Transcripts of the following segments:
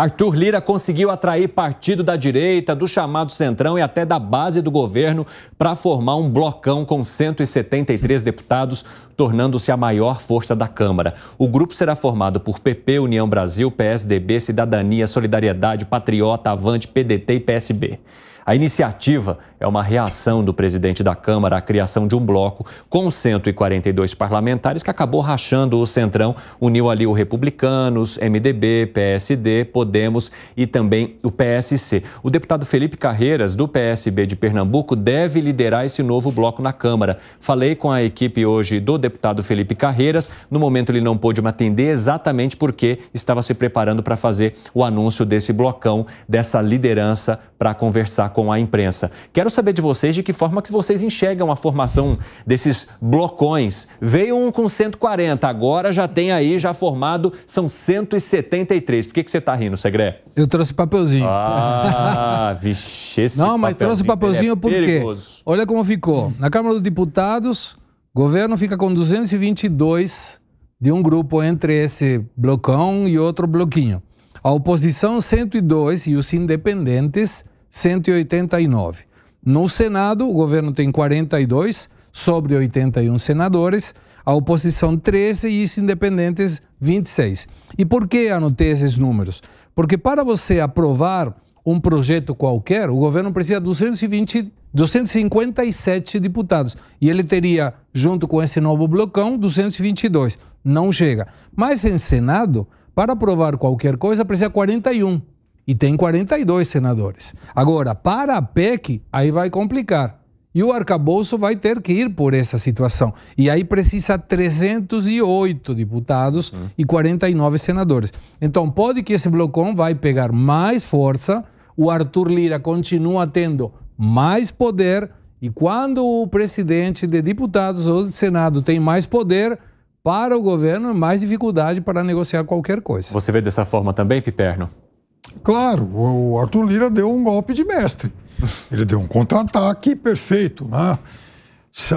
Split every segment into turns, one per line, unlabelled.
Arthur Lira conseguiu atrair partido da direita, do chamado Centrão e até da base do governo para formar um blocão com 173 deputados, tornando-se a maior força da Câmara. O grupo será formado por PP, União Brasil, PSDB, Cidadania, Solidariedade, Patriota, Avante, PDT e PSB. A iniciativa é uma reação do presidente da Câmara à criação de um bloco com 142 parlamentares que acabou rachando o Centrão, uniu ali o Republicanos, MDB, PSD, Podemos e também o PSC. O deputado Felipe Carreiras, do PSB de Pernambuco, deve liderar esse novo bloco na Câmara. Falei com a equipe hoje do deputado Felipe Carreiras. No momento ele não pôde me atender exatamente porque estava se preparando para fazer o anúncio desse blocão, dessa liderança para conversar com a imprensa. Quero saber de vocês de que forma que vocês enxergam a formação desses blocões. Veio um com 140, agora já tem aí, já formado, são 173. Por que, que você está rindo, Segré?
Eu trouxe papelzinho.
Ah, vixe, esse
Não, mas trouxe papelzinho é porque, olha como ficou. Na Câmara dos Deputados, governo fica com 222 de um grupo entre esse blocão e outro bloquinho. A oposição 102 e os independentes 189. No Senado, o governo tem 42 sobre 81 senadores, a oposição 13 e os independentes 26. E por que anotei esses números? Porque para você aprovar um projeto qualquer, o governo precisa de 220, 257 deputados. E ele teria, junto com esse novo blocão, 222. Não chega. Mas em Senado, para aprovar qualquer coisa, precisa 41 e tem 42 senadores. Agora, para a PEC, aí vai complicar. E o arcabouço vai ter que ir por essa situação. E aí precisa 308 deputados hum. e 49 senadores. Então pode que esse blocão vai pegar mais força, o Arthur Lira continua tendo mais poder, e quando o presidente de deputados ou de Senado tem mais poder, para o governo, mais dificuldade para negociar qualquer coisa.
Você vê dessa forma também, Piperno?
Claro, o Arthur Lira deu um golpe de mestre. Ele deu um contra-ataque perfeito, né?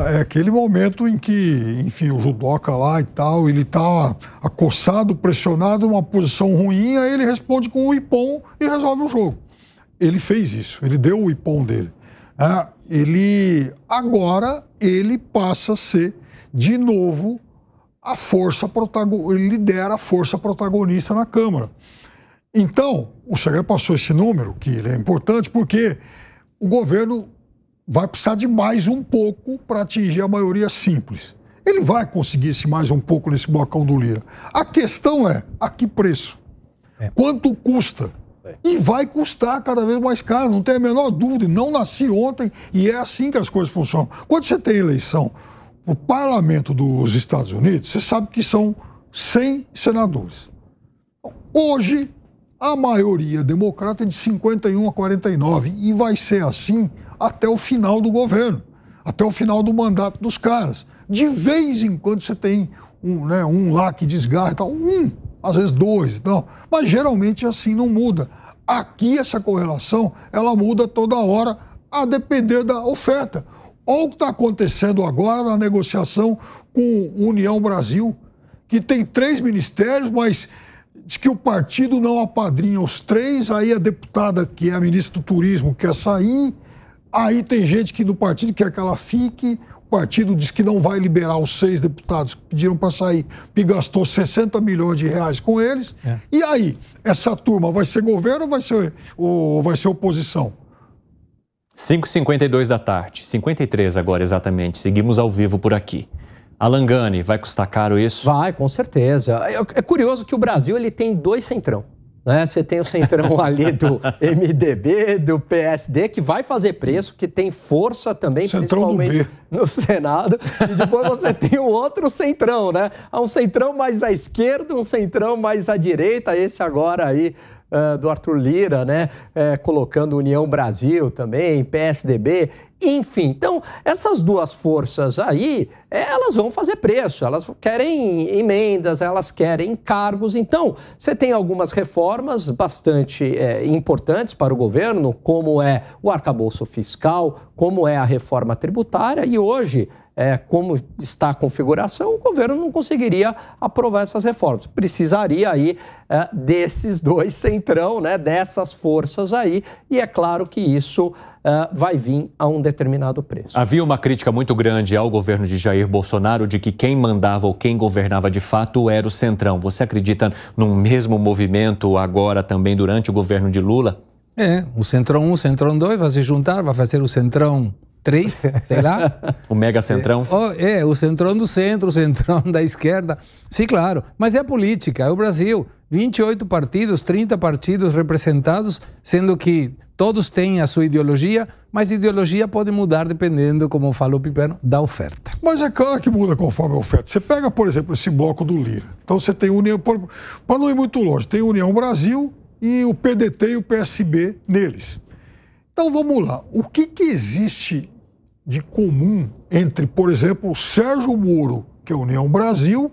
É aquele momento em que, enfim, o judoca lá e tal, ele tá acossado, pressionado, numa posição ruim, aí ele responde com o ipom e resolve o jogo. Ele fez isso, ele deu o ipom dele. É, ele, agora, ele passa a ser, de novo, a força protagonista, ele lidera a força protagonista na Câmara. Então, o Segredo passou esse número, que ele é importante, porque o governo vai precisar de mais um pouco para atingir a maioria simples. Ele vai conseguir esse mais um pouco nesse blocão do Lira. A questão é, a que preço? É. Quanto custa? É. E vai custar cada vez mais caro, não tem a menor dúvida. Não nasci ontem e é assim que as coisas funcionam. Quando você tem eleição para o parlamento dos Estados Unidos, você sabe que são 100 senadores. Hoje, a maioria democrata é de 51 a 49 e vai ser assim até o final do governo, até o final do mandato dos caras. De vez em quando você tem um, né, um lá que desgarra e tal, um, às vezes dois, não. Mas geralmente assim não muda. Aqui essa correlação ela muda toda hora a depender da oferta. Olha o que está acontecendo agora na negociação com União Brasil, que tem três ministérios, mas diz que o partido não apadrinha os três, aí a deputada, que é a ministra do Turismo, quer sair, aí tem gente que do partido quer que ela fique, o partido diz que não vai liberar os seis deputados que pediram para sair, e gastou 60 milhões de reais com eles. É. E aí, essa turma vai ser governo ou vai ser, ou vai ser oposição?
5h52 da tarde, 53 agora exatamente. Seguimos ao vivo por aqui. Alangani, vai custar caro isso?
Vai, com certeza. É, é curioso que o Brasil ele tem dois centrão. Né? Você tem o centrão ali do MDB, do PSD, que vai fazer preço, que tem força também, centrão principalmente no Senado. E depois você tem o outro centrão, né? Há um centrão mais à esquerda, um centrão mais à direita, esse agora aí uh, do Arthur Lira, né? É, colocando União Brasil também, PSDB. Enfim, então essas duas forças aí, elas vão fazer preço, elas querem emendas, elas querem cargos. Então, você tem algumas reformas bastante é, importantes para o governo, como é o arcabouço fiscal, como é a reforma tributária, e hoje é, como está a configuração, o governo não conseguiria aprovar essas reformas. Precisaria aí é, desses dois centrão, né, dessas forças aí, e é claro que isso Uh, vai vir a um determinado preço.
Havia uma crítica muito grande ao governo de Jair Bolsonaro de que quem mandava ou quem governava de fato era o Centrão. Você acredita num mesmo movimento agora também durante o governo de Lula?
É, o Centrão 1, o Centrão 2 vai se juntar, vai fazer o Centrão 3, sei lá.
o Mega Centrão?
É, é, o Centrão do centro, o Centrão da esquerda. Sim, claro. Mas é a política, é o Brasil. 28 partidos, 30 partidos representados, sendo que Todos têm a sua ideologia, mas ideologia pode mudar dependendo, como falou o Pipeno, da oferta.
Mas é claro que muda conforme a oferta. Você pega, por exemplo, esse bloco do Lira. Então você tem União, para não ir muito longe, tem União Brasil e o PDT e o PSB neles. Então vamos lá. O que, que existe de comum entre, por exemplo, o Sérgio Moro, que é União Brasil,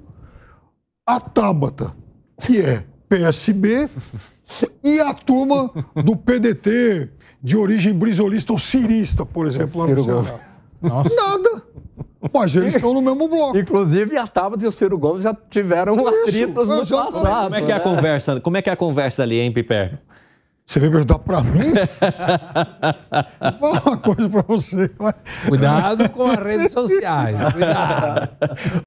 a Tabata, que é PSB, e a turma do PDT, de origem brisolista ou cirista, por exemplo, lá no Ceará. Nossa. Nada. Mas eles estão no mesmo bloco.
Inclusive, a Tabata e o Ciro Gomes já tiveram Isso, atritos no passado.
Como é que é a né? conversa? Como é que é a conversa ali, hein, Piper?
Você veio perguntar para mim? Vou falar uma coisa para você.
Cuidado com as redes sociais. Cuidado.